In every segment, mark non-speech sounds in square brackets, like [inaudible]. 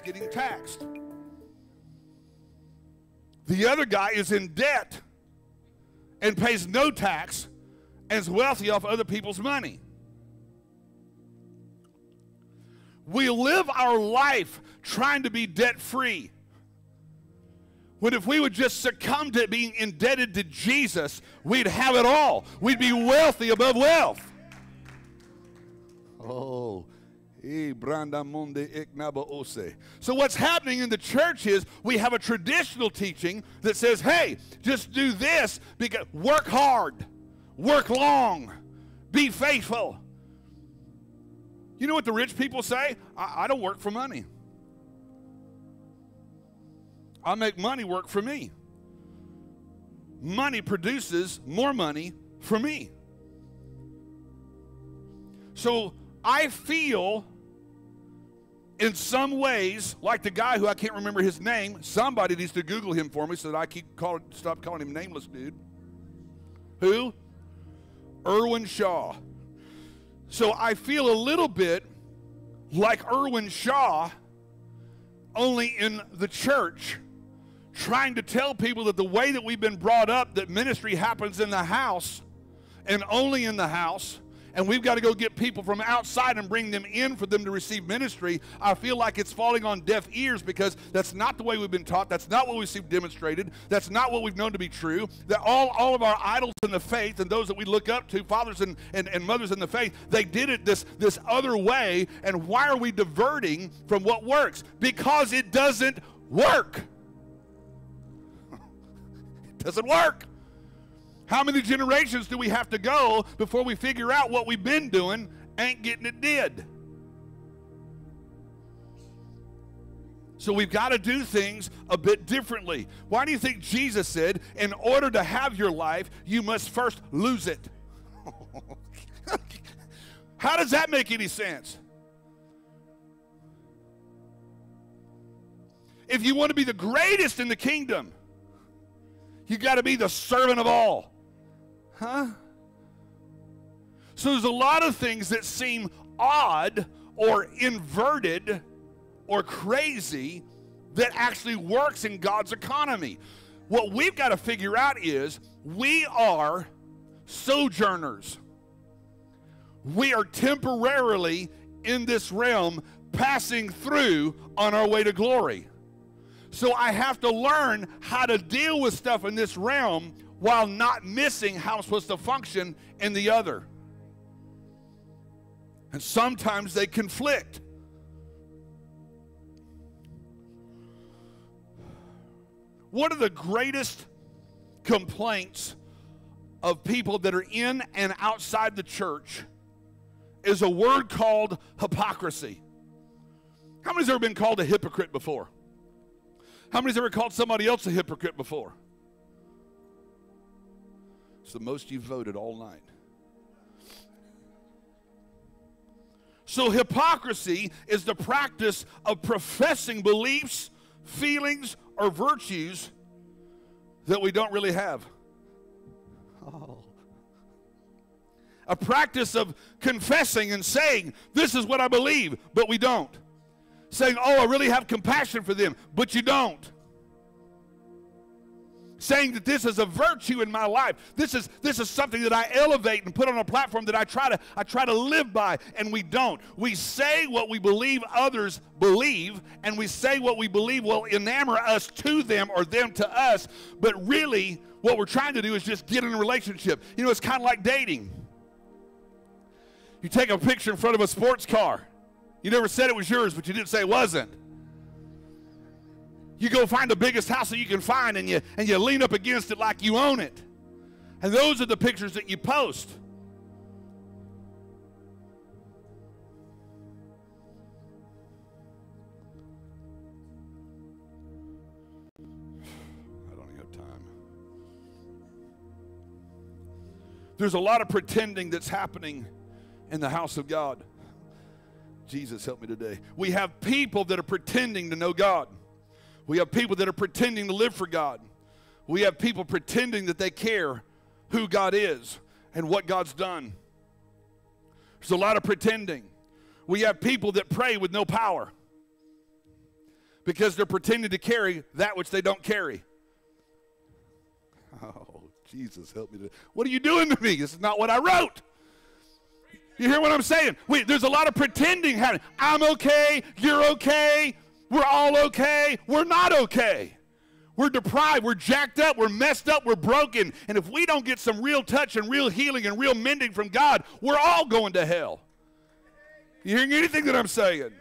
is getting taxed. The other guy is in debt and pays no tax and is wealthy off other people's money. We live our life trying to be debt free. When if we would just succumb to being indebted to Jesus, we'd have it all. We'd be wealthy above wealth. So what's happening in the church is we have a traditional teaching that says, "Hey, just do this because work hard, work long, be faithful." You know what the rich people say? I, I don't work for money. I make money work for me. Money produces more money for me. So I feel in some ways like the guy who I can't remember his name. Somebody needs to Google him for me so that I keep calling, stop calling him nameless dude. Who? Irwin Shaw. So I feel a little bit like Irwin Shaw, only in the church, trying to tell people that the way that we've been brought up, that ministry happens in the house and only in the house and we've got to go get people from outside and bring them in for them to receive ministry, I feel like it's falling on deaf ears because that's not the way we've been taught. That's not what we've seen demonstrated. That's not what we've known to be true. That all, all of our idols in the faith and those that we look up to, fathers and, and, and mothers in the faith, they did it this, this other way. And why are we diverting from what works? Because it doesn't work. [laughs] it doesn't work. How many generations do we have to go before we figure out what we've been doing ain't getting it did? So we've got to do things a bit differently. Why do you think Jesus said, in order to have your life, you must first lose it? [laughs] How does that make any sense? If you want to be the greatest in the kingdom, you got to be the servant of all. Huh? So there's a lot of things that seem odd or inverted or crazy that actually works in God's economy. What we've got to figure out is we are sojourners. We are temporarily in this realm passing through on our way to glory. So I have to learn how to deal with stuff in this realm while not missing how I'm supposed to function in the other. And sometimes they conflict. One of the greatest complaints of people that are in and outside the church is a word called hypocrisy. How many's ever been called a hypocrite before? How many's ever called somebody else a hypocrite before? It's the most you've voted all night. So, hypocrisy is the practice of professing beliefs, feelings, or virtues that we don't really have. Oh. A practice of confessing and saying, This is what I believe, but we don't. Saying, Oh, I really have compassion for them, but you don't saying that this is a virtue in my life. This is this is something that I elevate and put on a platform that I try to I try to live by and we don't. We say what we believe others believe and we say what we believe will enamor us to them or them to us, but really what we're trying to do is just get in a relationship. You know, it's kind of like dating. You take a picture in front of a sports car. You never said it was yours, but you didn't say it wasn't. You go find the biggest house that you can find and you, and you lean up against it like you own it. And those are the pictures that you post. I don't have time. There's a lot of pretending that's happening in the house of God. Jesus, help me today. We have people that are pretending to know God. We have people that are pretending to live for God. We have people pretending that they care who God is and what God's done. There's a lot of pretending. We have people that pray with no power. because they're pretending to carry that which they don't carry. [laughs] Oh, Jesus, help me. To, what are you doing to me? This is not what I wrote. You hear what I'm saying? Wait, there's a lot of pretending happening. I'm okay. You're okay. We're all okay. We're not okay. We're deprived. We're jacked up. We're messed up. We're broken. And if we don't get some real touch and real healing and real mending from God, we're all going to hell. You hearing anything that I'm saying?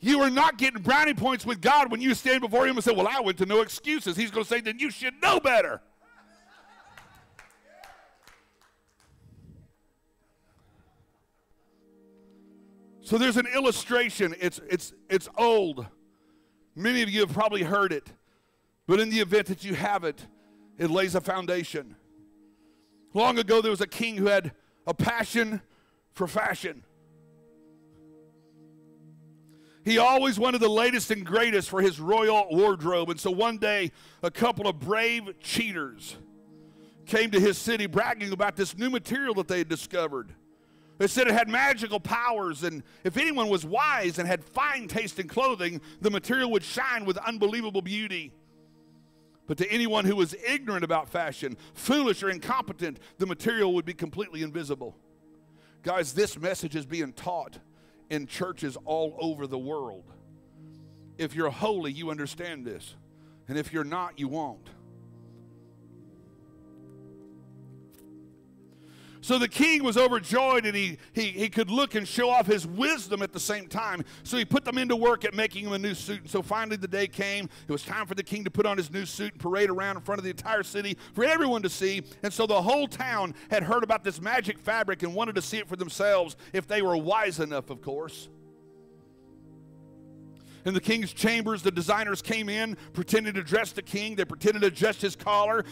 You are not getting brownie points with God when you stand before Him and say, Well, I went to no excuses. He's going to say, Then you should know better. So there's an illustration. It's, it's, it's old. Many of you have probably heard it. But in the event that you haven't, it lays a foundation. Long ago, there was a king who had a passion for fashion. He always wanted the latest and greatest for his royal wardrobe. And so one day, a couple of brave cheaters came to his city bragging about this new material that they had discovered. They said it had magical powers, and if anyone was wise and had fine taste in clothing, the material would shine with unbelievable beauty. But to anyone who was ignorant about fashion, foolish or incompetent, the material would be completely invisible. Guys, this message is being taught in churches all over the world. If you're holy, you understand this. And if you're not, you won't. So the king was overjoyed and he, he, he could look and show off his wisdom at the same time. So he put them into work at making him a new suit. And so finally the day came. It was time for the king to put on his new suit and parade around in front of the entire city for everyone to see. And so the whole town had heard about this magic fabric and wanted to see it for themselves if they were wise enough, of course. In the king's chambers, the designers came in pretending to dress the king. They pretended to adjust his collar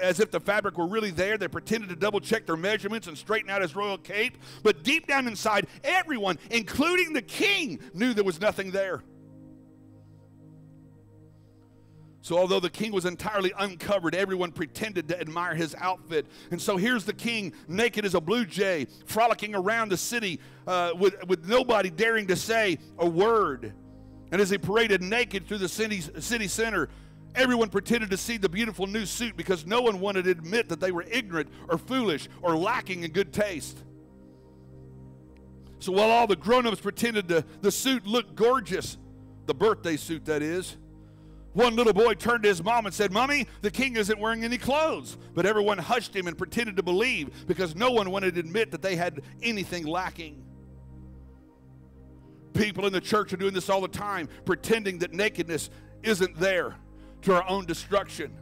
as if the fabric were really there. They pretended to double check their measurements and straighten out his royal cape. But deep down inside, everyone, including the king, knew there was nothing there. So, although the king was entirely uncovered, everyone pretended to admire his outfit. And so, here's the king, naked as a blue jay, frolicking around the city uh, with, with nobody daring to say a word. And as he paraded naked through the city, city center, everyone pretended to see the beautiful new suit because no one wanted to admit that they were ignorant or foolish or lacking in good taste. So while all the grown ups pretended to, the suit looked gorgeous, the birthday suit that is, one little boy turned to his mom and said, Mommy, the king isn't wearing any clothes. But everyone hushed him and pretended to believe because no one wanted to admit that they had anything lacking. People in the church are doing this all the time, pretending that nakedness isn't there to our own destruction.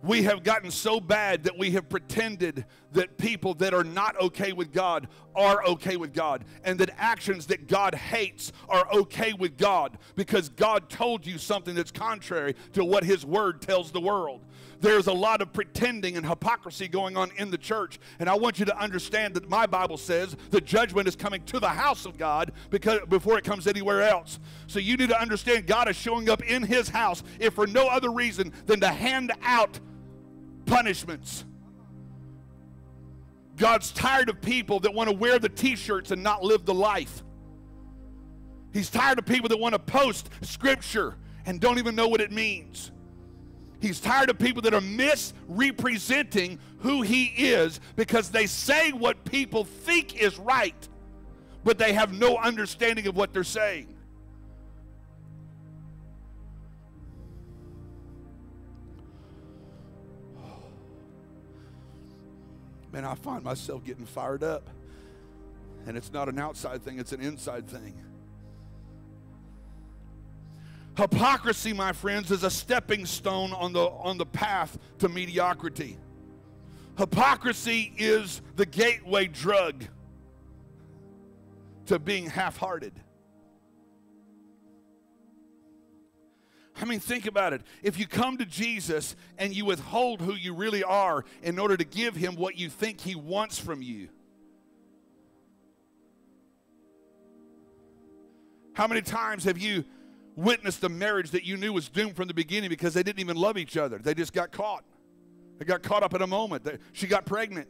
We have gotten so bad that we have pretended that people that are not okay with God are okay with God, and that actions that God hates are okay with God because God told you something that's contrary to what His Word tells the world there's a lot of pretending and hypocrisy going on in the church. And I want you to understand that my Bible says the judgment is coming to the house of God because before it comes anywhere else. So you need to understand God is showing up in his house if for no other reason than to hand out punishments. God's tired of people that want to wear the t-shirts and not live the life. He's tired of people that want to post scripture and don't even know what it means. He's tired of people that are misrepresenting who he is because they say what people think is right, but they have no understanding of what they're saying. Man, I find myself getting fired up. And it's not an outside thing, it's an inside thing. Hypocrisy, my friends, is a stepping stone on the, on the path to mediocrity. Hypocrisy is the gateway drug to being half hearted. I mean, think about it. If you come to Jesus and you withhold who you really are in order to give him what you think he wants from you, how many times have you witnessed a marriage that you knew was doomed from the beginning because they didn't even love each other. They just got caught. They got caught up in a moment. They, she got pregnant.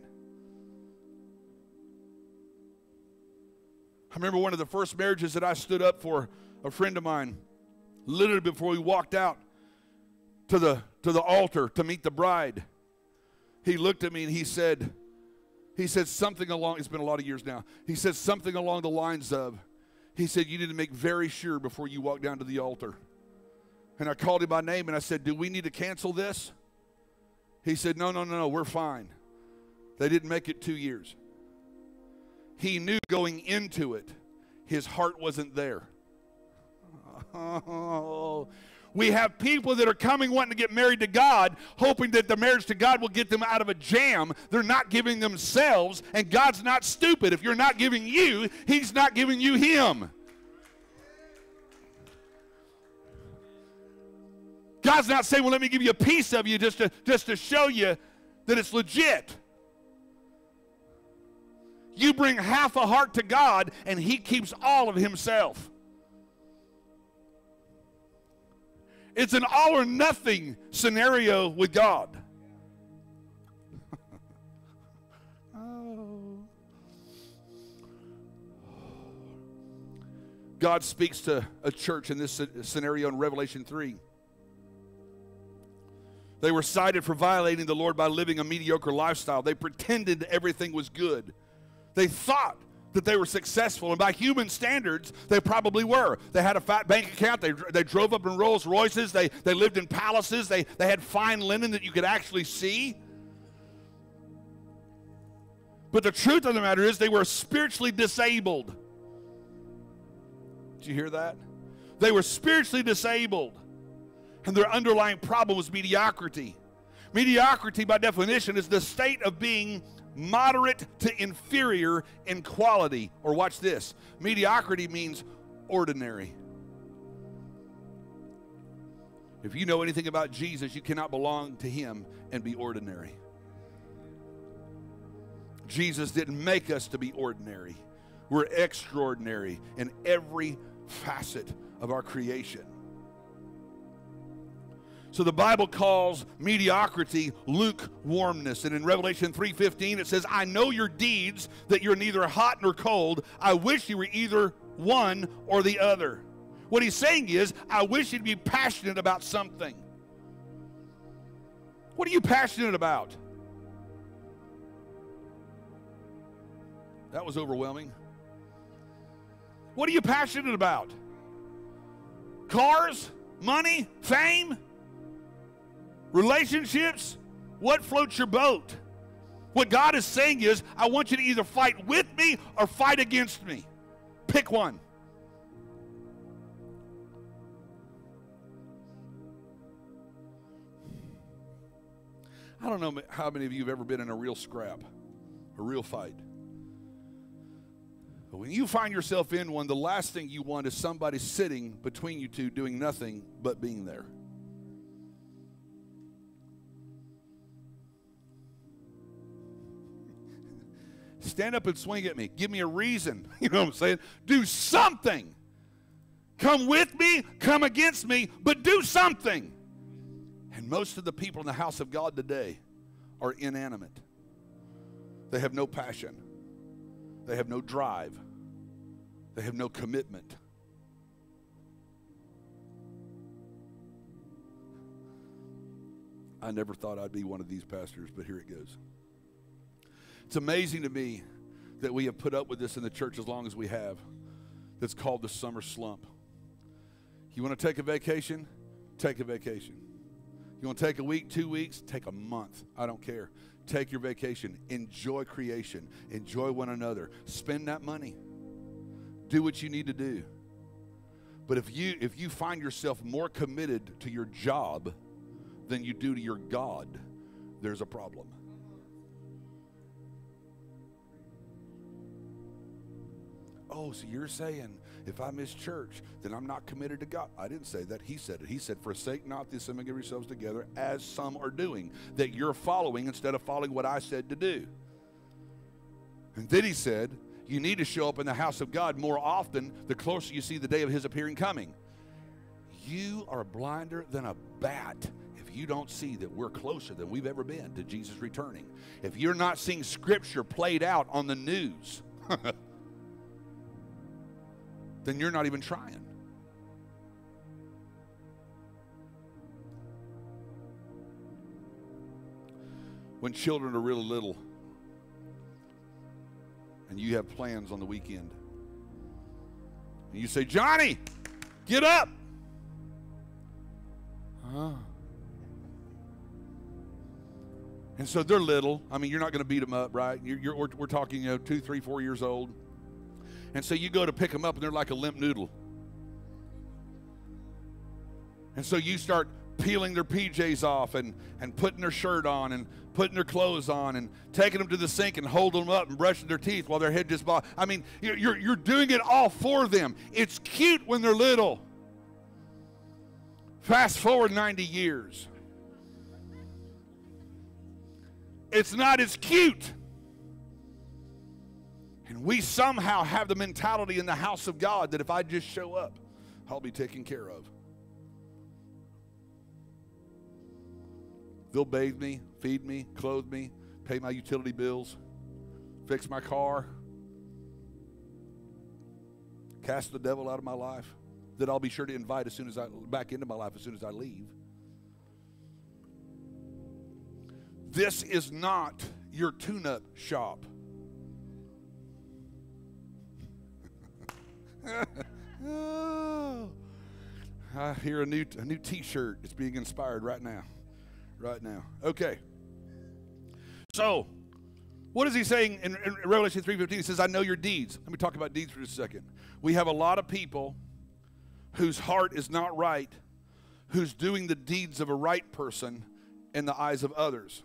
I remember one of the first marriages that I stood up for a friend of mine, literally before we walked out to the, to the altar to meet the bride. He looked at me and he said, he said something along, it's been a lot of years now. He said something along the lines of, he said, You need to make very sure before you walk down to the altar. And I called him by name and I said, Do we need to cancel this? He said, No, no, no, no, we're fine. They didn't make it two years. He knew going into it, his heart wasn't there. [laughs] Oh, we have people that are coming wanting to get married to God, hoping that the marriage to God will get them out of a jam. They're not giving themselves, and God's not stupid. If you're not giving you, He's not giving you Him. God's not saying, well, let me give you a piece of you just to, just to show you that it's legit. You bring half a heart to God, and He keeps all of Himself. It's an all or nothing scenario with God. [laughs] oh. God speaks to a church in this scenario in Revelation 3. They were cited for violating the Lord by living a mediocre lifestyle. They pretended everything was good. They thought that they were successful. And by human standards, they probably were. They had a fat bank account. They, they drove up in Rolls Royces. They, they lived in palaces. They, they had fine linen that you could actually see. But the truth of the matter is, they were spiritually disabled. Did you hear that? They were spiritually disabled. And their underlying problem was mediocrity. Mediocrity, by definition, is the state of being moderate to inferior in quality. Or watch this mediocrity means ordinary. If you know anything about Jesus, you cannot belong to him and be ordinary. Jesus didn't make us to be ordinary. We're extraordinary in every facet of our creation. So the Bible calls mediocrity lukewarmness. And in Revelation 3:15 it says, "I know your deeds that you're neither hot nor cold. I wish you were either one or the other." What he's saying is, I wish you'd be passionate about something. What are you passionate about? That was overwhelming. What are you passionate about? Cars? Money? Fame? Relationships, what floats your boat? What God is saying is, I want you to either fight with me or fight against me. Pick one. I don't know how many of you have ever been in a real scrap, a real fight. But when you find yourself in one, the last thing you want is somebody sitting between you two doing nothing but being there. Stand up and swing at me. Give me a reason. [laughs] You know what I'm saying? Do something. Come with me, come against me, but do something. And most of the people in the house of God today are inanimate. They have no passion, they have no drive, they have no commitment. I never thought I'd be one of these pastors, but here it goes. It's amazing to me that we have put up with this in the church as long as we have. That's called the summer slump. You want to take a vacation? Take a vacation. You want to take a week, two weeks? Take a month. I don't care. Take your vacation. Enjoy creation. Enjoy one another. Spend that money. Do what you need to do. But if you if you find yourself more committed to your job than you do to your God, there's a problem. Oh, so you're saying if I miss church, then I'm not committed to God. I didn't say that. He said it. He said, forsake not the assembling of yourselves together as some are doing, that you're following instead of following what I said to do. And then he said, you need to show up in the house of God more often the closer you see the day of his appearing coming. You are blinder than a bat if you don't see that we're closer than we've ever been to Jesus returning. If you're not seeing scripture played out on the news, [laughs] then you're not even trying. When children are really little and you have plans on the weekend, and you say, Johnny, get up. Huh? And so they're little. I mean, you're not going to beat them up, right? You're, you're, we're, talking, you know, two, three, four years old. And so you go to pick them up, and they're like a limp noodle. And so you start peeling their PJs off and, and putting their shirt on and putting their clothes on and taking them to the sink and holding them up and brushing their teeth while their head just bob. I mean, you're, you're doing it all for them. It's cute when they're little. Fast forward 90 years. It's not as cute. And we somehow have the mentality in the house of God that if I just show up, I'll be taken care of. They'll bathe me, feed me, clothe me, pay my utility bills, fix my car, cast the devil out of my life that I'll be sure to invite as soon as I back into my life as soon as I leave. This is not your tune-up shop. I hear a new a new T-shirt is being inspired right now, right now. Okay. So, what is he saying in, in Revelation 3.15? He says, I know your deeds. Let me talk about deeds for just a second. We have a lot of people whose heart is not right, who's doing the deeds of a right person in the eyes of others.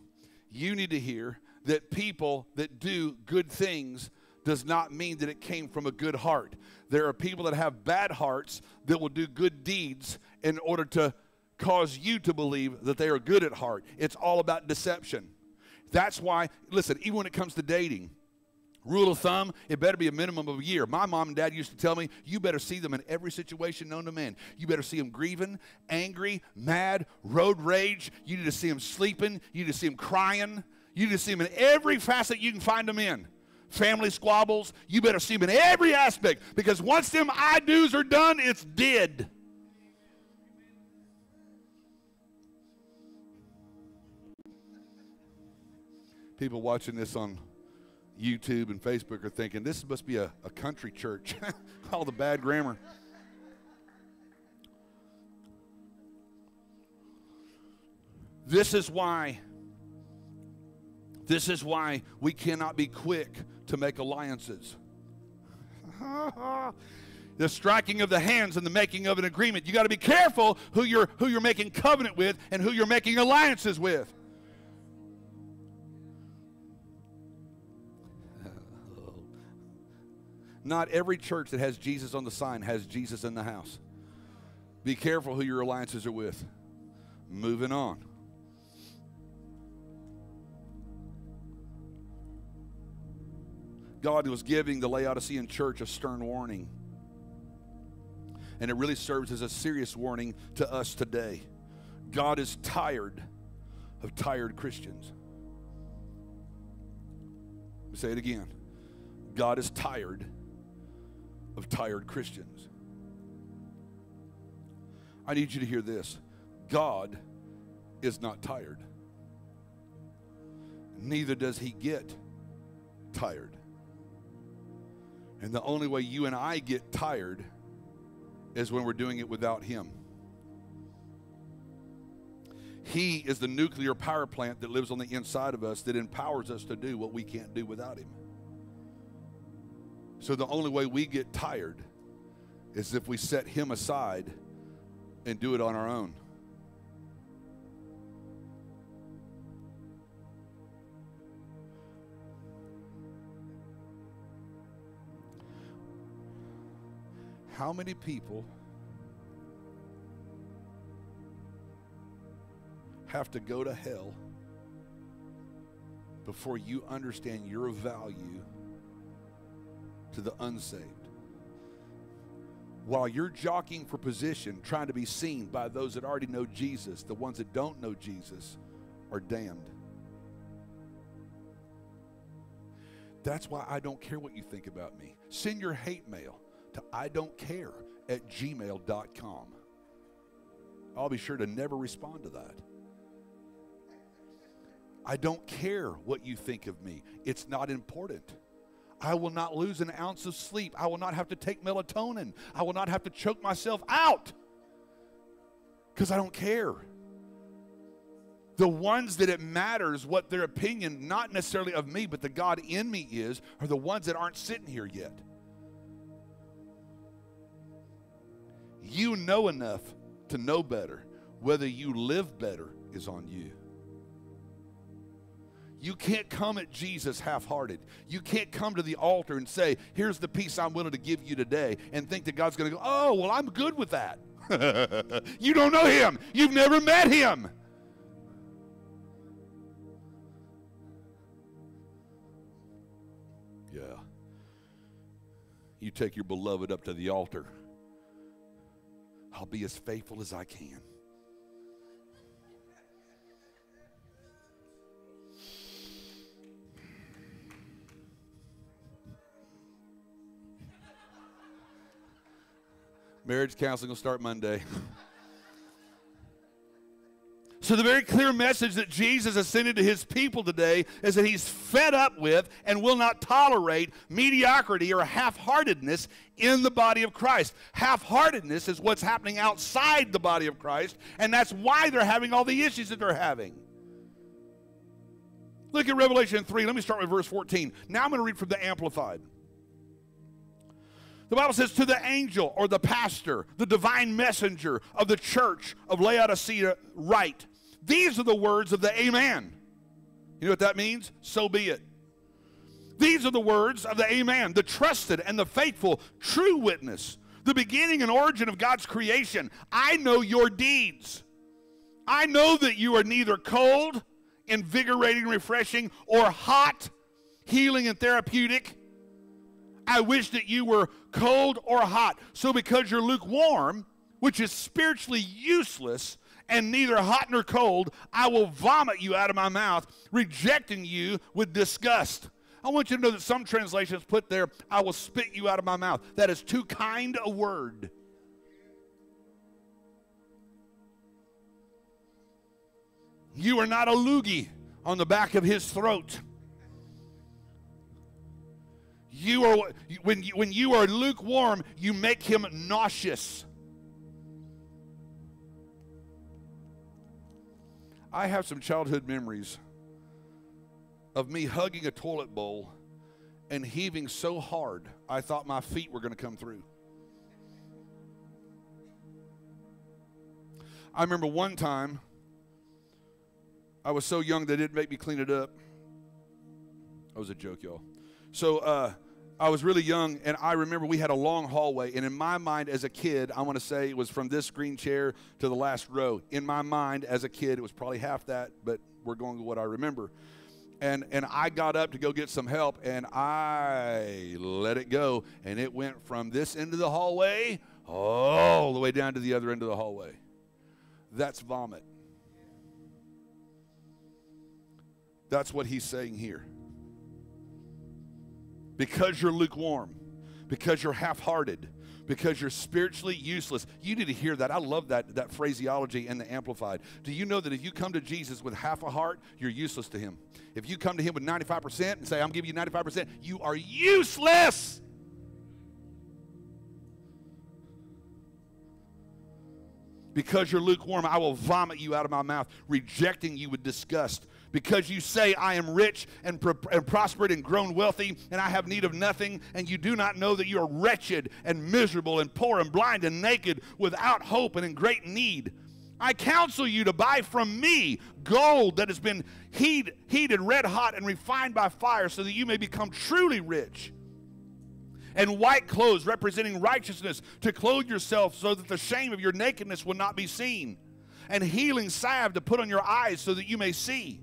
You need to hear that people that do good things does not mean that it came from a good heart. There are people that have bad hearts that will do good deeds in order to cause you to believe that they are good at heart. It's all about deception. That's why, listen, even when it comes to dating, Rule of thumb, it better be a minimum of a year. My mom and dad used to tell me, you better see them in every situation known to man. You better see them grieving, angry, mad, road rage. You need to see them sleeping. You need to see them crying. You need to see them in every facet you can find them in. Family squabbles, you better see them in every aspect because once them I do's are done, it's dead. People watching this on YouTube and Facebook are thinking this must be a, a country church. [laughs] All the bad grammar. This is why this is why we cannot be quick to make alliances. [laughs] the striking of the hands and the making of an agreement. You got to be careful who you're who you're making covenant with and who you're making alliances with. [laughs] Not every church that has Jesus on the sign has Jesus in the house. Be careful who your alliances are with. Moving on. God was giving the Laodicean church a stern warning. And it really serves as a serious warning to us today. God is tired of tired Christians. Say it again. God is tired of tired Christians. I need you to hear this God is not tired, neither does he get tired. And the only way you and I get tired is when we're doing it without him. He is the nuclear power plant that lives on the inside of us that empowers us to do what we can't do without him. So the only way we get tired is if we set him aside and do it on our own. How many people have to go to hell before you understand your value to the unsaved. While you're jockeying for position, trying to be seen by those that already know Jesus, the ones that don't know Jesus are damned. That's why I don't care what you think about me. Send your hate mail to I don't care at gmail.com. I'll be sure to never respond to that. I don't care what you think of me. It's not important. I will not lose an ounce of sleep. I will not have to take melatonin. I will not have to choke myself out because I don't care. The ones that it matters what their opinion, not necessarily of me, but the God in me is, are the ones that aren't sitting here yet. You know enough to know better. Whether you live better is on you. You can't come at Jesus half hearted. You can't come to the altar and say, Here's the piece I'm willing to give you today, and think that God's going to go, Oh, well, I'm good with that. [laughs] you don't know Him, you've never met Him. Yeah. You take your beloved up to the altar. I'll be as faithful as I can. Marriage counseling will start Monday. [laughs] So, the very clear message that Jesus has sent to his people today is that he's fed up with and will not tolerate mediocrity or half heartedness in the body of Christ. Half heartedness is what's happening outside the body of Christ, and that's why they're having all the issues that they're having. Look at Revelation 3. Let me start with verse 14. Now I'm going to read from the Amplified. The Bible says, to the angel or the pastor, the divine messenger of the church of Laodicea, write. These are the words of the Amen. You know what that means? So be it. These are the words of the Amen, the trusted and the faithful, true witness, the beginning and origin of God's creation. I know your deeds. I know that you are neither cold, invigorating, refreshing, or hot, healing, and therapeutic. I wish that you were cold or hot. So, because you're lukewarm, which is spiritually useless and neither hot nor cold, I will vomit you out of my mouth, rejecting you with disgust. I want you to know that some translations put there, I will spit you out of my mouth. That is too kind a word. You are not a loogie on the back of his throat. You are when you, when you are lukewarm, you make him nauseous. I have some childhood memories of me hugging a toilet bowl and heaving so hard I thought my feet were going to come through. I remember one time I was so young they didn't make me clean it up. That was a joke, y'all. So uh, I was really young, and I remember we had a long hallway. And in my mind, as a kid, I want to say it was from this green chair to the last row. In my mind, as a kid, it was probably half that, but we're going with what I remember. And and I got up to go get some help, and I let it go, and it went from this end of the hallway all the way down to the other end of the hallway. That's vomit. That's what he's saying here because you're lukewarm, because you're half hearted, because you're spiritually useless. You need to hear that. I love that, that phraseology in the Amplified. Do you know that if you come to Jesus with half a heart, you're useless to him? If you come to him with 95% and say, I'm giving you 95%, you are useless. Because you're lukewarm, I will vomit you out of my mouth, rejecting you with disgust because you say, I am rich and, pro- and prospered and grown wealthy, and I have need of nothing, and you do not know that you are wretched and miserable and poor and blind and naked, without hope and in great need. I counsel you to buy from me gold that has been heat, heated red hot and refined by fire, so that you may become truly rich. And white clothes representing righteousness to clothe yourself, so that the shame of your nakedness will not be seen. And healing salve to put on your eyes, so that you may see.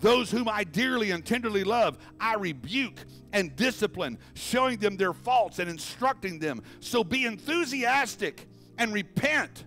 Those whom I dearly and tenderly love, I rebuke and discipline, showing them their faults and instructing them. So be enthusiastic and repent.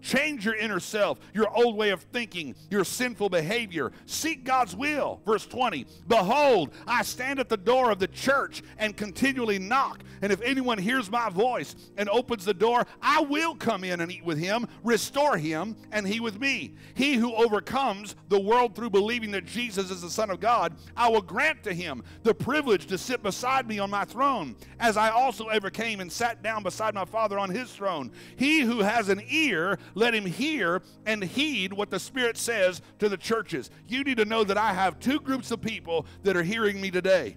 Change your inner self, your old way of thinking, your sinful behavior. Seek God's will. Verse 20 Behold, I stand at the door of the church and continually knock. And if anyone hears my voice and opens the door, I will come in and eat with him, restore him, and he with me. He who overcomes the world through believing that Jesus is the Son of God, I will grant to him the privilege to sit beside me on my throne, as I also ever came and sat down beside my Father on his throne. He who has an ear, let him hear and heed what the Spirit says to the churches. You need to know that I have two groups of people that are hearing me today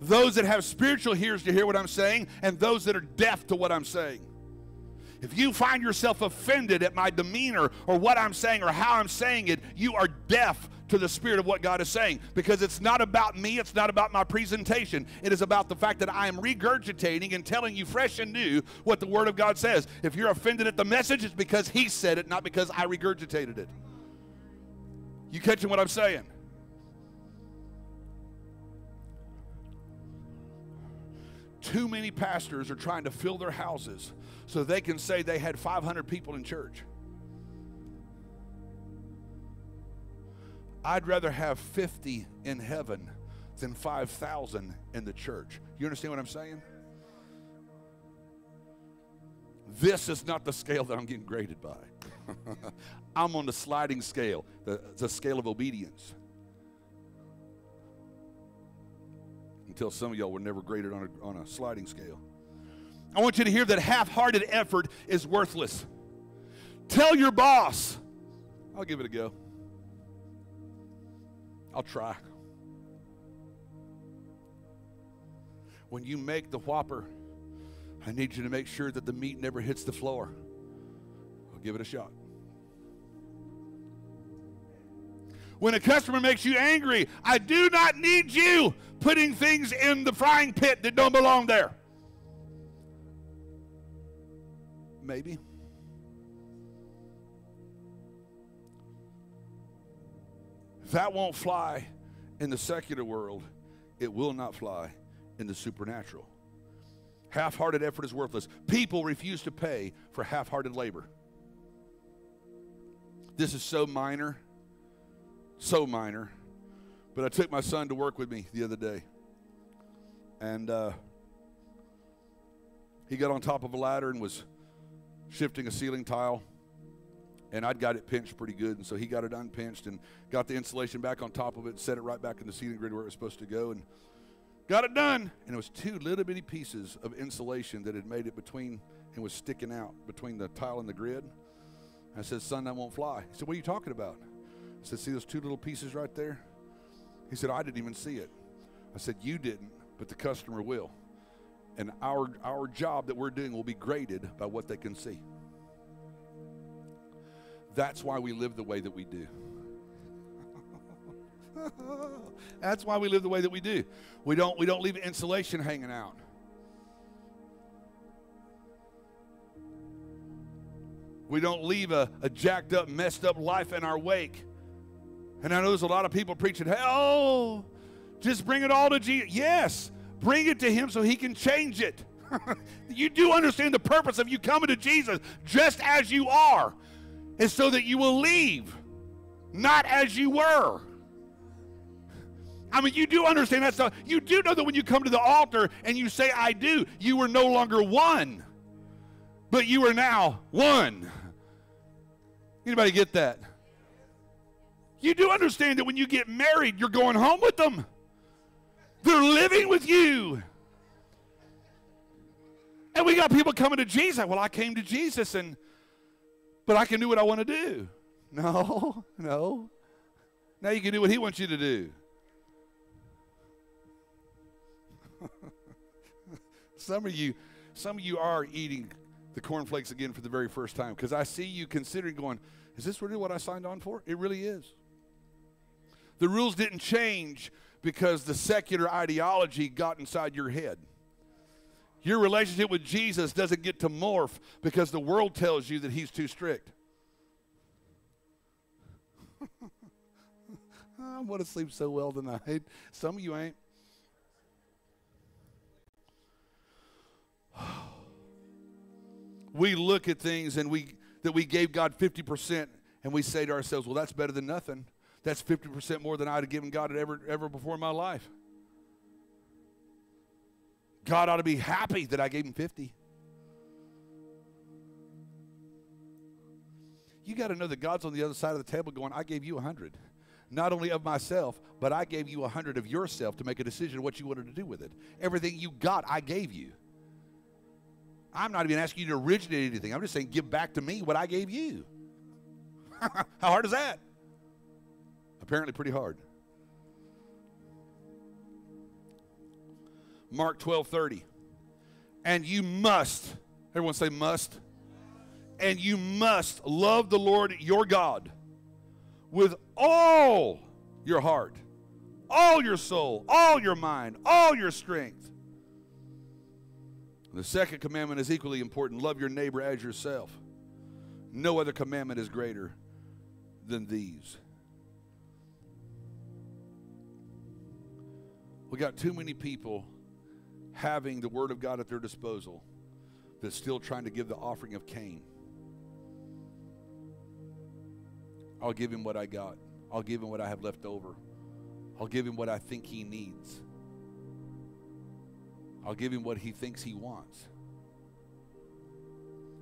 those that have spiritual ears to hear what I'm saying, and those that are deaf to what I'm saying. If you find yourself offended at my demeanor or what I'm saying or how I'm saying it, you are deaf to the spirit of what God is saying because it's not about me, it's not about my presentation. It is about the fact that I am regurgitating and telling you fresh and new what the Word of God says. If you're offended at the message, it's because He said it, not because I regurgitated it. You catching what I'm saying? Too many pastors are trying to fill their houses so they can say they had 500 people in church. I'd rather have 50 in heaven than 5,000 in the church. You understand what I'm saying? This is not the scale that I'm getting graded by. [laughs] I'm on the sliding scale, the, the scale of obedience. Until some of y'all were never graded on a, on a sliding scale. I want you to hear that half hearted effort is worthless. Tell your boss, I'll give it a go. I'll try. When you make the Whopper, I need you to make sure that the meat never hits the floor. I'll give it a shot. When a customer makes you angry, I do not need you putting things in the frying pit that don't belong there. Maybe. That won't fly in the secular world. It will not fly in the supernatural. Half hearted effort is worthless. People refuse to pay for half hearted labor. This is so minor, so minor. But I took my son to work with me the other day. And uh, he got on top of a ladder and was shifting a ceiling tile, and I'd got it pinched pretty good, and so he got it unpinched and got the insulation back on top of it, set it right back in the ceiling grid where it was supposed to go, and got it done. And it was two little bitty pieces of insulation that had made it between and was sticking out between the tile and the grid. I said, "Son, that won't fly." He said, "What are you talking about?" I said, "See those two little pieces right there?" He said, "I didn't even see it." I said, "You didn't, but the customer will." and our, our job that we're doing will be graded by what they can see. That's why we live the way that we do. That's why we live the way that we do. We don't, we don't leave insulation hanging out. We don't leave a, a jacked up, messed up life in our wake. And I know there's a lot of people preaching, hey, oh, just bring it all to Jesus. Yes, Bring it to Him so He can change it. [laughs] you do understand the purpose of you coming to Jesus just as you are, is so that you will leave, not as you were. I mean, you do understand that stuff. You do know that when you come to the altar and you say, I do, you were no longer one, but you are now one. Anybody get that? You do understand that when you get married, you're going home with them. They're living with you. And we got people coming to Jesus. Well, I came to Jesus and but I can do what I want to do. [laughs] No, no. Now you can do what he wants you to do. [laughs] some of you some of you are eating the cornflakes again for the very first time because I see you considering going, is this really what I signed on for? It really is. The rules didn't change because the secular ideology got inside your head. Your relationship with Jesus doesn't get to morph because the world tells you that he's too strict. [laughs] I want to sleep so well tonight. Some of you ain't. [sighs] we look at things and we that we gave God 50% and we say to ourselves, well, that's better than nothing. That's 50% more than I'd have given God ever, ever before in my life. God ought to be happy that I gave him 50. You got to know that God's on the other side of the table going, I gave you 100. Not only of myself, but I gave you a 100 of yourself to make a decision what you wanted to do with it. Everything you got, I gave you. I'm not even asking you to originate anything. I'm just saying, give back to me what I gave you. [laughs] How hard is that? Apparently, pretty hard. Mark 12 30. And you must, everyone say must. And you must love the Lord your God with all your heart, all your soul, all your mind, all your strength. The second commandment is equally important love your neighbor as yourself. No other commandment is greater than these. We got too many people having the Word of God at their disposal that's still trying to give the offering of Cain. I'll give him what I got. I'll give him what I have left over. I'll give him what I think he needs. I'll give him what he thinks he wants.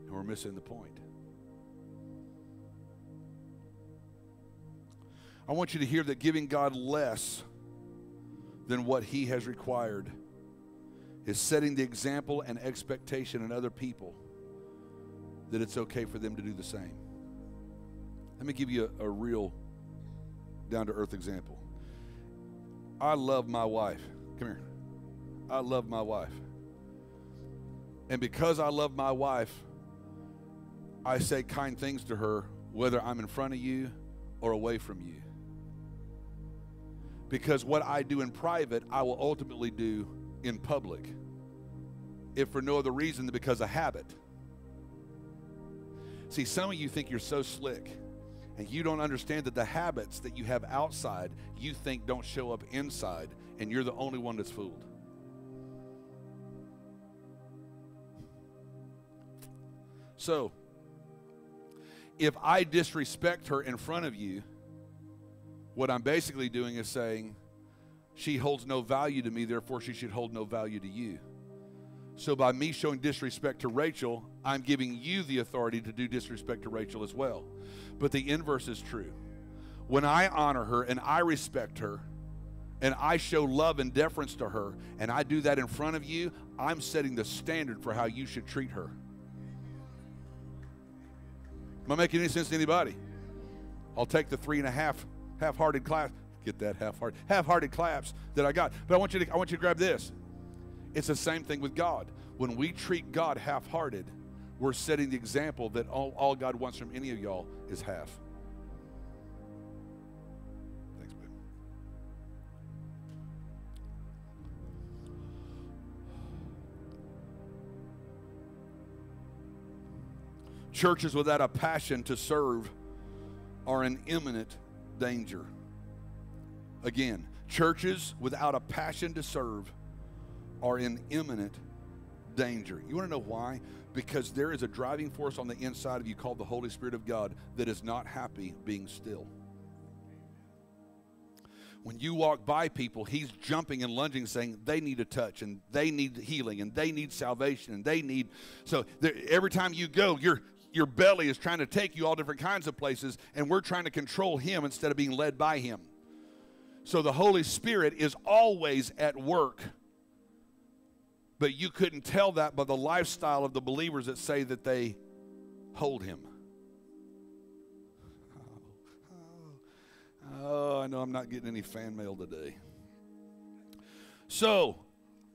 And we're missing the point. I want you to hear that giving God less than what he has required is setting the example and expectation in other people that it's okay for them to do the same. Let me give you a, a real down to earth example. I love my wife. Come here. I love my wife. And because I love my wife, I say kind things to her, whether I'm in front of you or away from you. Because what I do in private, I will ultimately do in public, if for no other reason than because of habit. See, some of you think you're so slick and you don't understand that the habits that you have outside you think don't show up inside and you're the only one that's fooled so if i disrespect her in front of you what i'm basically doing is saying she holds no value to me therefore she should hold no value to you so by me showing disrespect to Rachel, I'm giving you the authority to do disrespect to Rachel as well. But the inverse is true. When I honor her and I respect her and I show love and deference to her and I do that in front of you, I'm setting the standard for how you should treat her. Am I making any sense to anybody? I'll take the three and a half half-hearted claps. Get that half-hearted half-hearted claps that I got. But I want you to I want you to grab this. It's the same thing with God. When we treat God half hearted, we're setting the example that all, all God wants from any of y'all is half. Thanks, babe. Churches without a passion to serve are in imminent danger. Again, churches without a passion to serve are in imminent danger. You want to know why? Because there is a driving force on the inside of you called the Holy Spirit of God that is not happy being still. When you walk by people, he's jumping and lunging, saying they need a touch and they need healing and they need salvation and they need. So every time you go, your your belly is trying to take you all different kinds of places, and we're trying to control him instead of being led by him. So the Holy Spirit is always at work but you couldn't tell that by the lifestyle of the believers that say that they hold him. Oh, I know I'm not getting any fan mail today. So,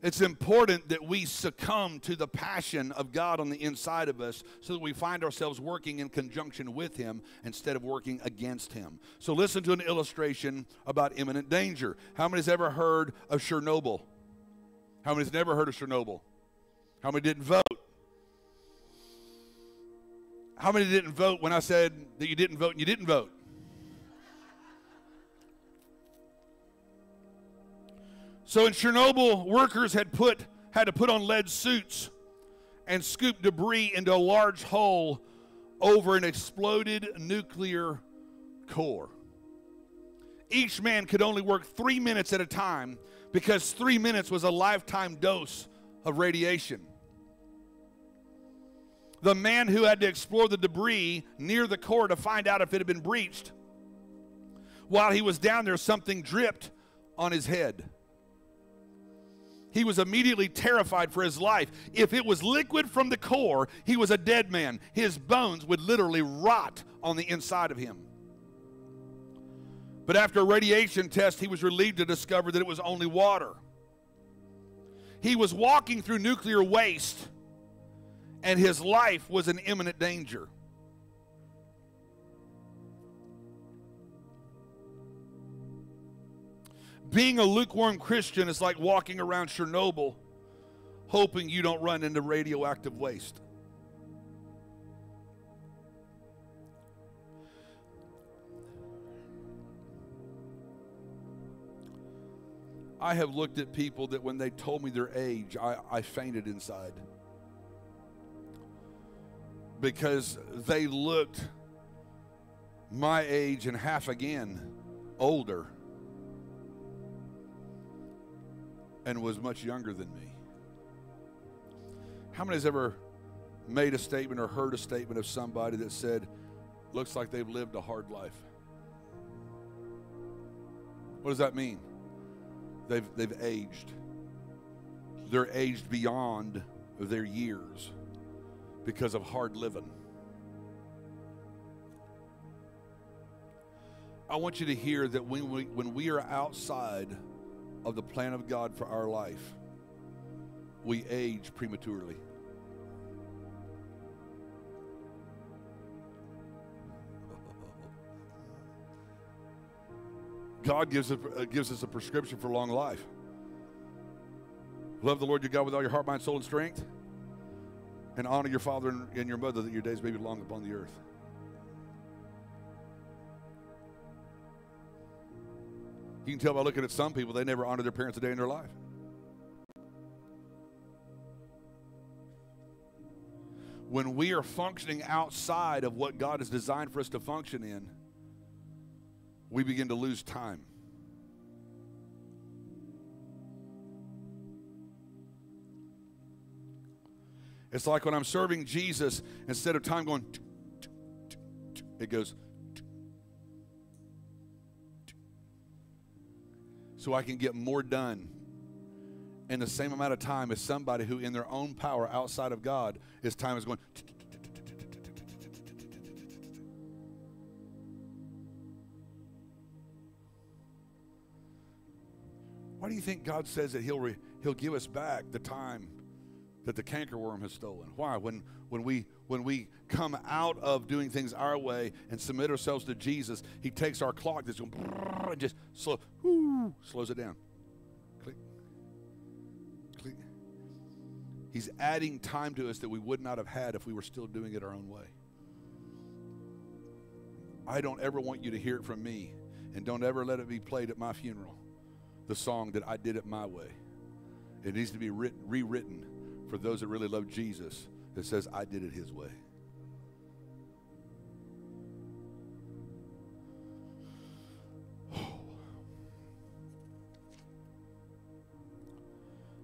it's important that we succumb to the passion of God on the inside of us so that we find ourselves working in conjunction with Him instead of working against Him. So, listen to an illustration about imminent danger. How many has ever heard of Chernobyl? How many has never heard of Chernobyl? How many didn't vote? How many didn't vote when I said that you didn't vote and you didn't vote? So in Chernobyl, workers had put had to put on lead suits and scoop debris into a large hole over an exploded nuclear core. Each man could only work three minutes at a time because three minutes was a lifetime dose of radiation. The man who had to explore the debris near the core to find out if it had been breached, while he was down there, something dripped on his head. He was immediately terrified for his life. If it was liquid from the core, he was a dead man. His bones would literally rot on the inside of him. But after a radiation test, he was relieved to discover that it was only water. He was walking through nuclear waste, and his life was in imminent danger. Being a lukewarm Christian is like walking around Chernobyl hoping you don't run into radioactive waste. I have looked at people that when they told me their age, I, I fainted inside. Because they looked my age and half again older and was much younger than me. How many has ever made a statement or heard a statement of somebody that said, looks like they've lived a hard life? What does that mean? They've, they've aged. They're aged beyond their years because of hard living. I want you to hear that when we, when we are outside of the plan of God for our life, we age prematurely. God gives, a, uh, gives us a prescription for long life. Love the Lord your God with all your heart, mind, soul, and strength. And honor your father and, and your mother that your days may be long upon the earth. You can tell by looking at some people, they never honor their parents a day in their life. When we are functioning outside of what God has designed for us to function in, we begin to lose time. It's like when I'm serving Jesus, instead of time going, it goes, so I can get more done in the same amount of time as somebody who, in their own power outside of God, his time is going. Why do you think God says that He'll, re, he'll give us back the time that the cankerworm has stolen? Why? When, when, we, when we come out of doing things our way and submit ourselves to Jesus, He takes our clock that's going and just slow, whoo, slows it down. Click. Click. He's adding time to us that we would not have had if we were still doing it our own way. I don't ever want you to hear it from me, and don't ever let it be played at my funeral the song that I did it my way. It needs to be written, rewritten for those that really love Jesus that says, I did it his way.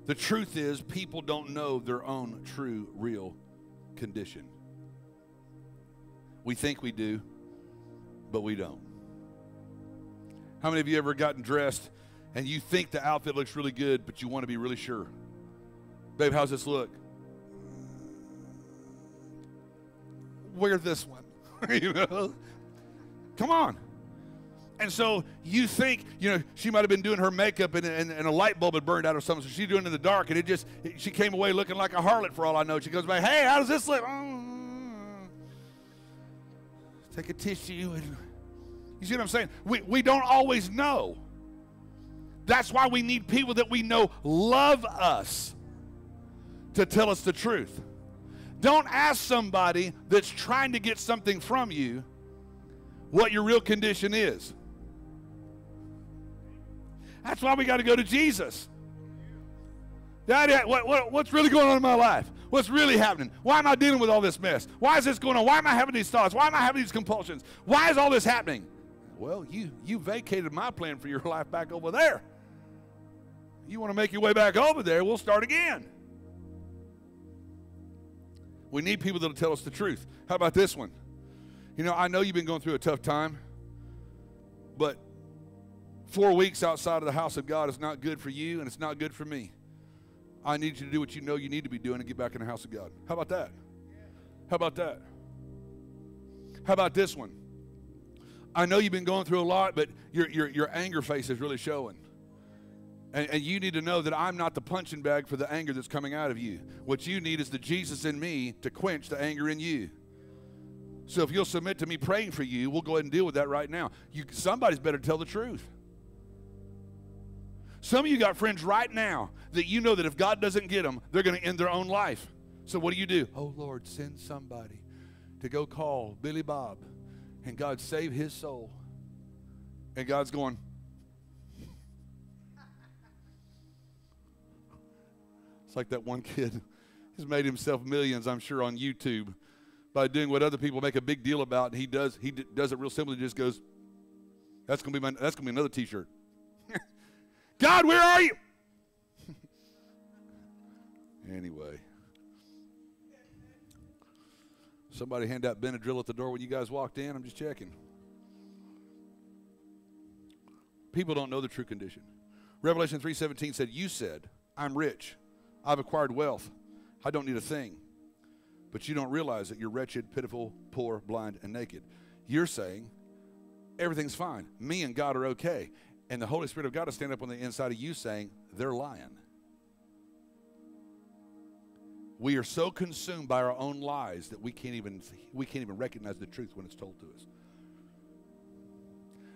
The truth is, people don't know their own true, real condition. We think we do, but we don't. How many of you ever gotten dressed and you think the outfit looks really good, but you want to be really sure. Babe, how's this look? Wear this one. [laughs] you know? Come on. And so you think, you know, she might have been doing her makeup and, and, and, a light bulb had burned out or something. So she's doing it in the dark and it just, she came away looking like a harlot for all I know. She goes back, hey, how does this look? Mm. Take a tissue and, you see what I'm saying? We, we don't always know. That's why we need people that we know love us to tell us the truth. Don't ask somebody that's trying to get something from you what your real condition is. That's why we got to go to Jesus. Daddy, what, what, what's really going on in my life? What's really happening? Why am I dealing with all this mess? Why is this going on? Why am I having these thoughts? Why am I having these compulsions? Why is all this happening? Well, you you vacated my plan for your [laughs] life back over there. You want to make your way back over there, we'll start again. We need people that'll tell us the truth. How about this one? You know, I know you've been going through a tough time, but four weeks outside of the house of God is not good for you and it's not good for me. I need you to do what you know you need to be doing and get back in the house of God. How about that? How about that? How about this one? I know you've been going through a lot, but your, your, your anger face is really showing. And, and, you need to know that I'm not the punching bag for the anger that's coming out of you. What you need is the Jesus in me to quench the anger in you. So if you'll submit to me praying for you, we'll go ahead and deal with that right now. You, somebody's better tell the truth. Some of you got friends right now that you know that if God doesn't get them, they're going to end their own life. So what do you do? Oh Lord, send somebody to go call Billy Bob and God save his soul. And God's going, It's like that one kid. He's made himself millions, I'm sure, on YouTube by doing what other people make a big deal about. And he does. He d- does it real simply. Just goes. That's gonna be my. That's gonna be another T-shirt. God, where are you? [laughs] anyway. Somebody hand out Benadryl at the door when you guys walked in. I'm just checking. People don't know the true condition. Revelation 3:17 said, "You said, I'm rich. I've acquired wealth. I don't need a thing. But you don't realize that you're wretched, pitiful, poor, blind, and naked. You're saying everything's fine. Me and God are okay. And the Holy Spirit of God is stand up on the inside of you saying, they're lying. We are so consumed by our own lies that we can't even we can't even recognize the truth when it's told to us.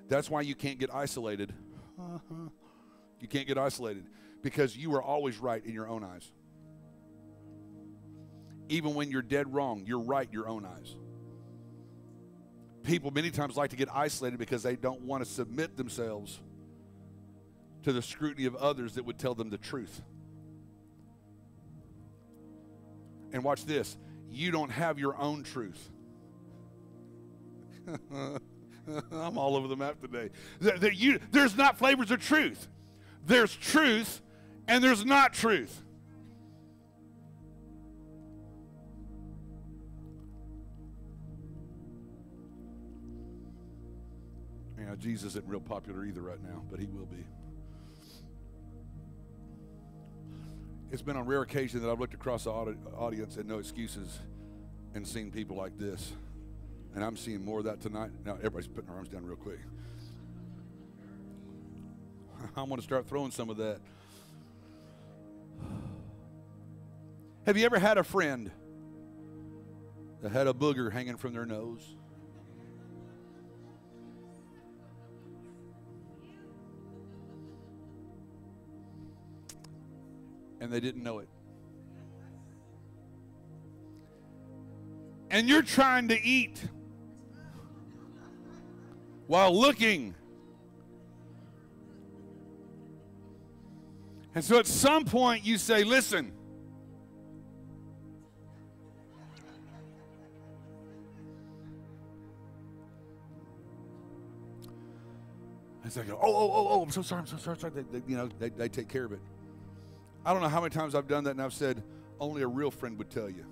That's why you can't get isolated. [laughs] You can't get isolated because you are always right in your own eyes. Even when you're dead wrong, you're right in your own eyes. People many times like to get isolated because they don't want to submit themselves to the scrutiny of others that would tell them the truth. And watch this you don't have your own truth. [laughs] I'm all over the map today. There, there, you, there's not flavors of truth. There's truth and there's not truth. Jesus isn't real popular either right now, but he will be. It's been on rare occasion that I've looked across the audience and no excuses and seen people like this. And I'm seeing more of that tonight. Now, everybody's putting their arms down real quick. [laughs] I want to start throwing some of that. Have you ever had a friend that had a booger hanging from their nose? And they didn't know it. And you're trying to eat while looking. And so at some point you say, listen, It's like, oh, oh, oh, oh, I'm so sorry, I'm so sorry. sorry. They, they, you know, they, they take care of it. I don't know how many times I've done that and I've said, only a real friend would tell you.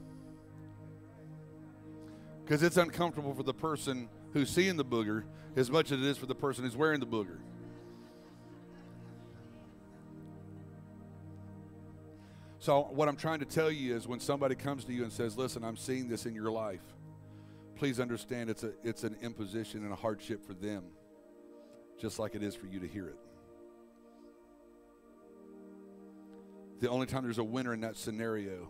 Because it's uncomfortable for the person who's seeing the booger as much as it is for the person who's wearing the booger. So, what I'm trying to tell you is when somebody comes to you and says, Listen, I'm seeing this in your life, please understand it's, a, it's an imposition and a hardship for them just like it is for you to hear it. The only time there's a winner in that scenario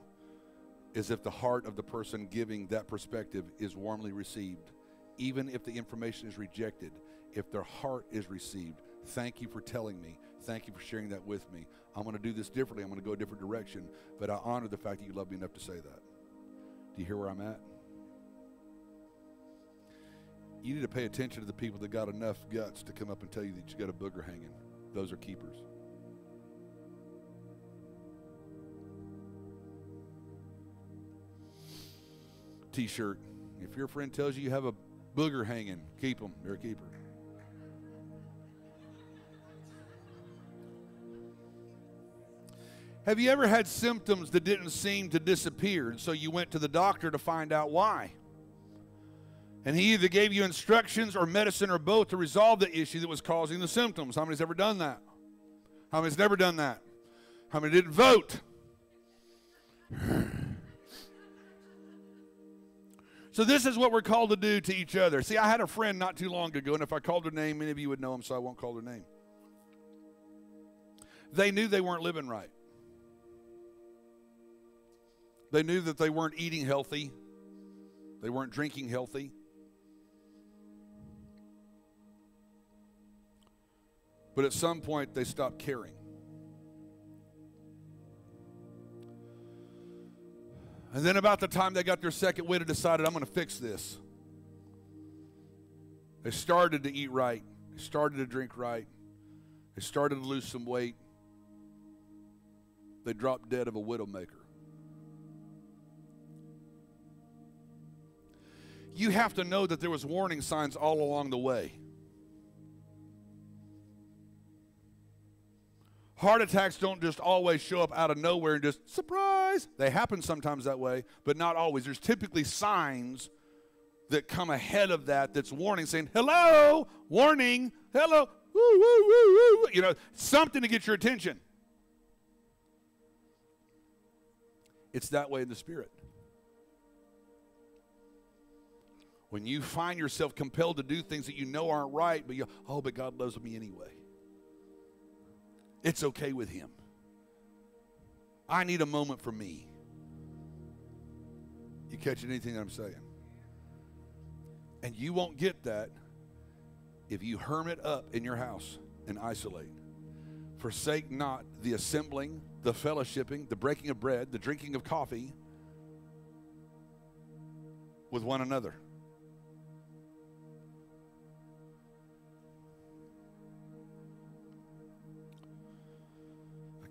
is if the heart of the person giving that perspective is warmly received. Even if the information is rejected, if their heart is received, thank you for telling me. Thank you for sharing that with me. I'm going to do this differently. I'm going to go a different direction. But I honor the fact that you love me enough to say that. Do you hear where I'm at? you need to pay attention to the people that got enough guts to come up and tell you that you got a booger hanging. Those are keepers. T shirt. If your friend tells you you have a booger hanging, keep them. They're a keeper. Have you ever had symptoms that didn't seem to disappear? And so you went to the doctor to find out why. And he either gave you instructions or medicine or both to resolve the issue that was causing the symptoms. How many's ever done that? How many's never done that? How many didn't vote? So this is what we're called to do to each other. See, I had a friend not too long ago, and if I called her name, many of you would know him, so I won't call her name. They knew they weren't living right. They knew that they weren't eating healthy. They weren't drinking healthy. But at some point, they stopped caring. And then, about the time they got their second and decided, I'm going to fix this, they started to eat right. They started to drink right. They started to lose some weight. They dropped dead of a widowmaker. You have to know that there was warning signs all along the way. Heart attacks don't just always show up out of nowhere and just surprise. They happen sometimes that way, but not always. There's typically signs that come ahead of that that's warning, saying, hello, warning, hello, woo, woo, woo, woo. You know, something to get your attention. It's that way in the spirit. When you find yourself compelled to do things that you know aren't right, but you, oh, but God loves me anyway. It's okay with Him. I need a moment for me. You catching anything that I'm saying? And you won't get that if you hermit up in your house and isolate. Forsake not the assembling, the fellowshipping, the breaking of bread, the drinking of coffee with one another.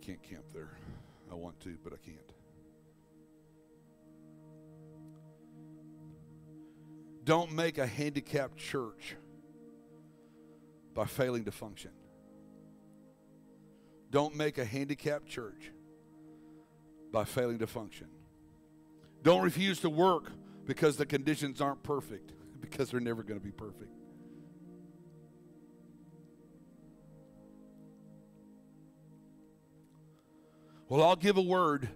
Can't camp there. I want to, but I can't. Don't make a handicapped church by failing to function. Don't make a handicapped church by failing to function. Don't refuse to work because the conditions aren't perfect, [laughs] because they're never going to be perfect. Well, I'll give a word.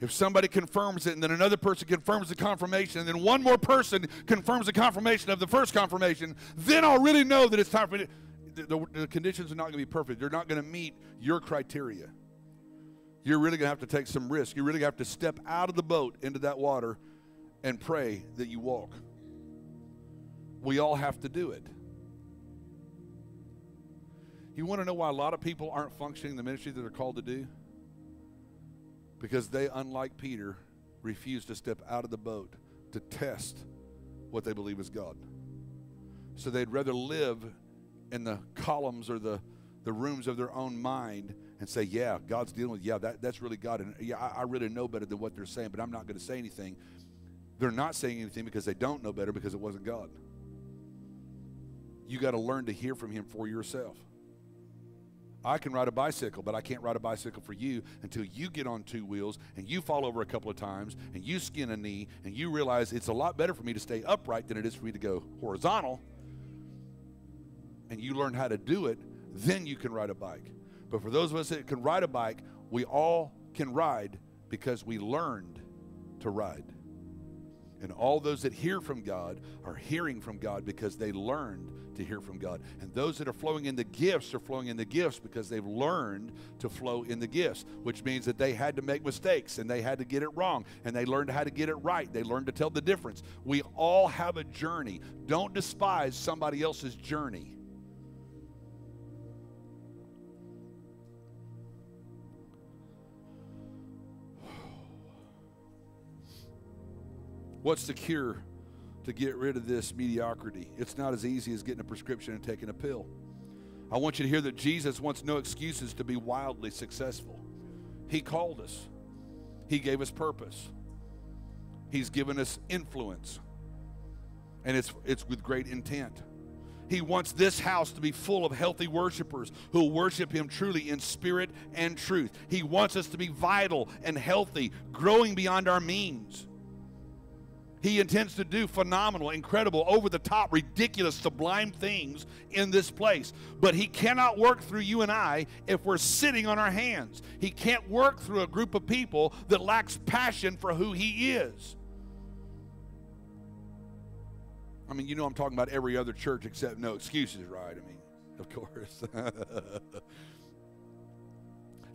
If somebody confirms it, and then another person confirms the confirmation, and then one more person confirms the confirmation of the first confirmation, then I'll really know that it's time for it. The, the, the conditions are not going to be perfect. They're not going to meet your criteria. You're really going to have to take some risk. You really have to step out of the boat into that water and pray that you walk. We all have to do it. You want to know why a lot of people aren't functioning the ministry that they're called to do? Because they, unlike Peter, refused to step out of the boat to test what they believe is God. So they'd rather live in the columns or the, the rooms of their own mind and say, Yeah, God's dealing with, yeah, that, that's really God. And yeah, I, I really know better than what they're saying, but I'm not going to say anything. They're not saying anything because they don't know better because it wasn't God. You got to learn to hear from Him for yourself. I can ride a bicycle, but I can't ride a bicycle for you until you get on two wheels and you fall over a couple of times and you skin a knee and you realize it's a lot better for me to stay upright than it is for me to go horizontal. And you learn how to do it, then you can ride a bike. But for those of us that can ride a bike, we all can ride because we learned to ride. And all those that hear from God are hearing from God because they learned to hear from God. And those that are flowing in the gifts are flowing in the gifts because they've learned to flow in the gifts, which means that they had to make mistakes and they had to get it wrong and they learned how to get it right. They learned to tell the difference. We all have a journey. Don't despise somebody else's journey. What's the cure to get rid of this mediocrity? It's not as easy as getting a prescription and taking a pill. I want you to hear that Jesus wants no excuses to be wildly successful. He called us, He gave us purpose. He's given us influence, and it's, it's with great intent. He wants this house to be full of healthy worshipers who worship Him truly in spirit and truth. He wants us to be vital and healthy, growing beyond our means. He intends to do phenomenal, incredible, over the top, ridiculous, sublime things in this place. But He cannot work through you and I if we're sitting on our hands. He can't work through a group of people that lacks passion for who He is. I mean, you know, I'm talking about every other church except no excuses, right? I mean, of course. [laughs]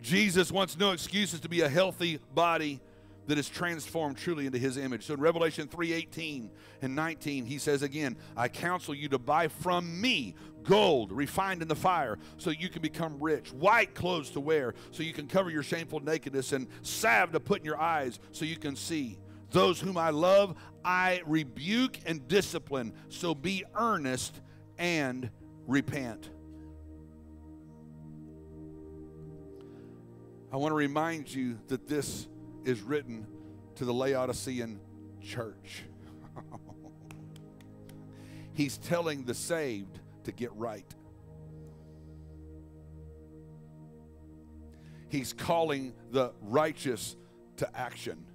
Jesus wants no excuses to be a healthy body that is transformed truly into his image. So in Revelation 3:18 and 19, he says again, I counsel you to buy from me gold refined in the fire so you can become rich, white clothes to wear so you can cover your shameful nakedness and salve to put in your eyes so you can see. Those whom I love, I rebuke and discipline. So be earnest and repent. I want to remind you that this is written to the Laodicean church. [laughs] He's telling the saved to get right. He's calling the righteous to action.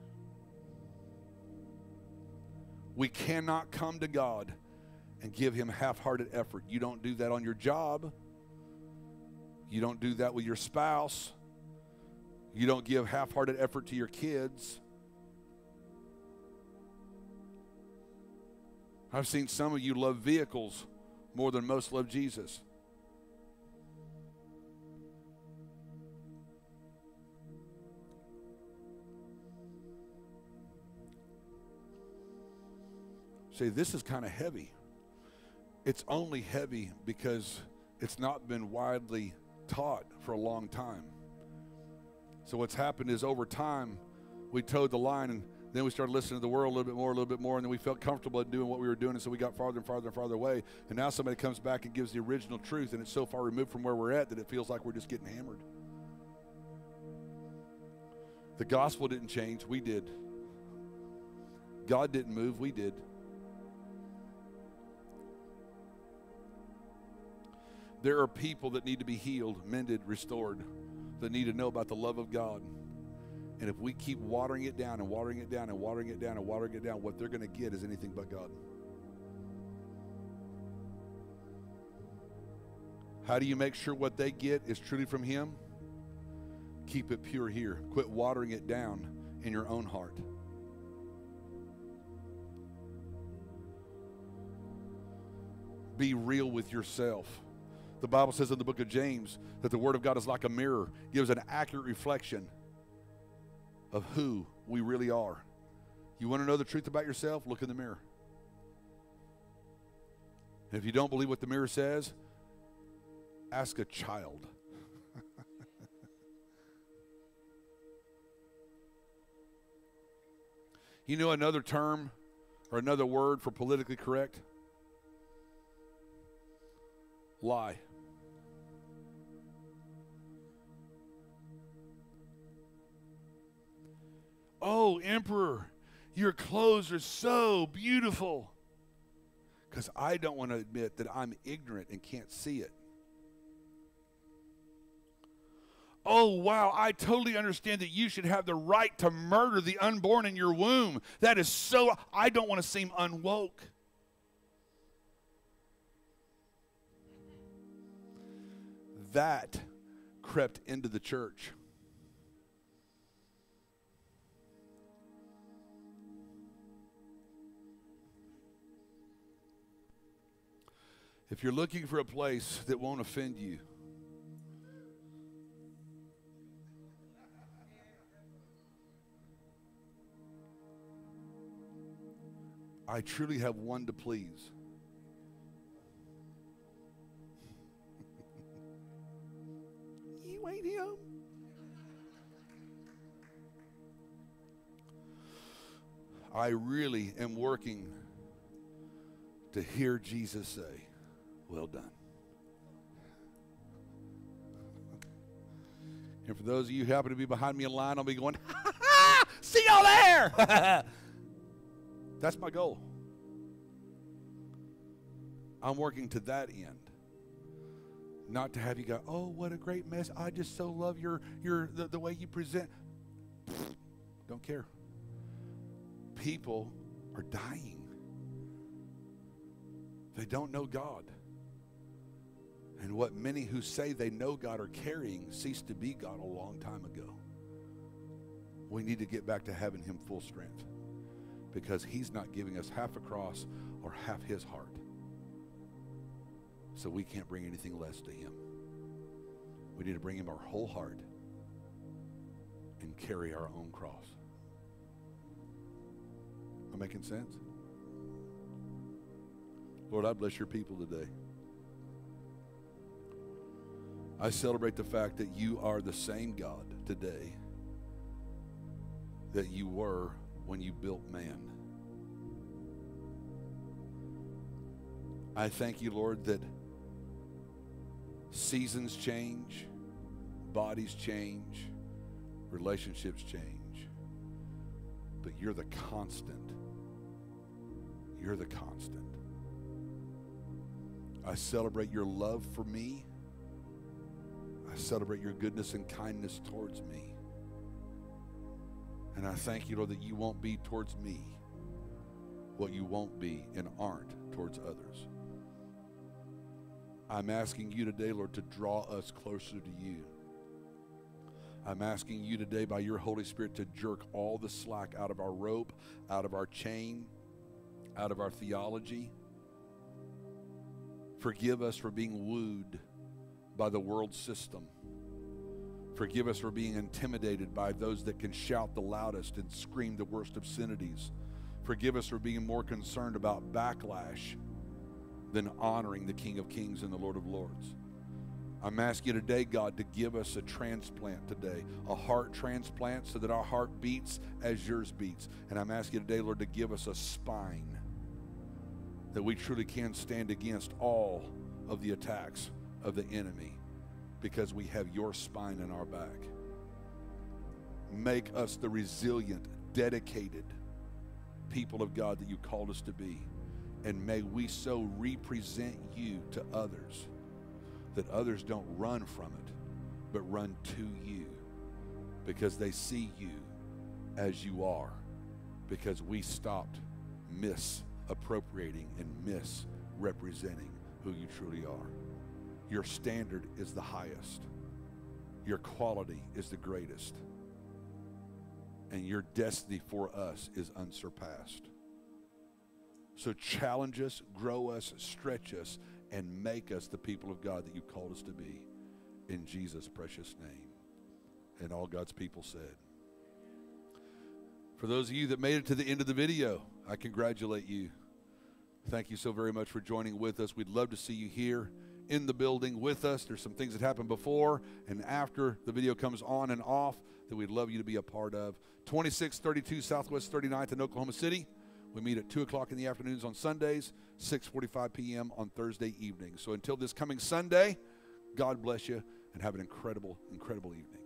We cannot come to God and give Him half hearted effort. You don't do that on your job, you don't do that with your spouse, you don't give half hearted effort to your kids. I've seen some of you love vehicles more than most love Jesus. say, this is kind of heavy. It's only heavy because it's not been widely taught for a long time. So what's happened is over time, we toed the line and then we started listening to the world a little bit more, a little bit more, and then we felt comfortable in doing what we were doing, and so we got farther and farther and farther away. And now somebody comes back and gives the original truth, and it's so far removed from where we're at that it feels like we're just getting hammered. The gospel didn't change, we did. God didn't move, we did. There are people that need to be healed, mended, restored, that need to know about the love of God. And if we keep watering it down and watering it down and watering it down and watering it down, what they're going to get is anything but God. How do you make sure what they get is truly from Him? Keep it pure here. Quit watering it down in your own heart. Be real with yourself. The Bible says in the book of James that the Word of God is like a mirror, gives an accurate reflection of who we really are. You want to know the truth about yourself? Look in the mirror. And if you don't believe what the mirror says, ask a child. [laughs] you know another term or another word for politically correct? Lie. Oh, Emperor, your clothes are so beautiful. Because I don't want to admit that I'm ignorant and can't see it. Oh, wow, I totally understand that you should have the right to murder the unborn in your womb. That is so, I don't want to seem unwoke. That crept into the church. If you're looking for a place that won't offend you, I truly have one to please. [laughs] you ain't him. I really am working to hear Jesus say, well done. And for those of you who happen to be behind me in line, I'll be going, see y'all there. [laughs] That's my goal. I'm working to that end. Not to have you go, oh, what a great mess. I just so love your your the, the way you present. [laughs] Don't care. People are dying. They don't know God. And what many who say they know God are carrying ceased to be God a long time ago. We need to get back to having Him full strength because He's not giving us half a cross or half His heart. So we can't bring anything less to Him. We need to bring Him our whole heart and carry our own cross. Am I making sense? Lord, I bless your people today. I celebrate the fact that you are the same God today that you were when you built man. I thank you, Lord, that seasons change, bodies change, relationships change, but you're the constant. You're the constant. I celebrate your love for me. Celebrate your goodness and kindness towards me. And I thank you, Lord, that you won't be towards me what you won't be and aren't towards others. I'm asking you today, Lord, to draw us closer to you. I'm asking you today, by your Holy Spirit, to jerk all the slack out of our rope, out of our chain, out of our theology. Forgive us for being wooed by the world system. Forgive us for being intimidated by those that can shout the loudest and scream the worst obscenities. Forgive us for being more concerned about backlash than honoring the King of Kings and the Lord of Lords. I'm asking you today, God, to give us a transplant today, a heart transplant so that our heart beats as yours beats. And I'm asking you today, Lord, to give us a spine that we truly can stand against all of the attacks of the enemy because we have your spine in our back. Make us the resilient, dedicated people of God that you called us to be. And may we so represent you to others that others don't run from it, but run to you because they see you as you are, because we stopped misappropriating and misrepresenting who you truly are. Your standard is the highest. Your quality is the greatest. And your destiny for us is unsurpassed. So challenge us, grow us, stretch us, and make us the people of God that you called us to be. In Jesus' precious name. And all God's people said. For those of you that made it to the end of the video, I congratulate you. Thank you so very much for joining with us. We'd love to see you here in the building with us. There's some things that happened before and after the video comes on and off that we'd love you to be a part of. 2632 Southwest 39th in Oklahoma City. We meet at 2 o'clock in the afternoons on Sundays, 6.45 p.m. on Thursday evenings. So until this coming Sunday, God bless you and have an incredible, incredible evening.